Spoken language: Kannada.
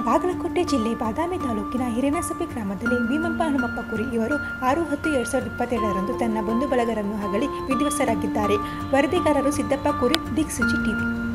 ಬಾಗಲಕೋಟೆ ಜಿಲ್ಲೆ ಬಾದಾಮಿ ತಾಲೂಕಿನ ಹಿರೇನಸಪಿ ಗ್ರಾಮದಲ್ಲಿ ಭೀಮಪ್ಪ ಹನುಮಪ್ಪ ಕುರಿ ಇವರು ಆರು ಹತ್ತು ಎರಡು ಸಾವಿರದ ಇಪ್ಪತ್ತೆರಡರಂದು ತನ್ನ ಬಂಧು ಬಳಗರನ್ನು ಅಗಲಿ ವಿಧ್ವಸರಾಗಿದ್ದಾರೆ. ವರದಿಗಾರರು ಸಿದ್ದಪ್ಪ ಕುರಿ ದಿಕ್ಸೂಚಿ ಟಿವಿ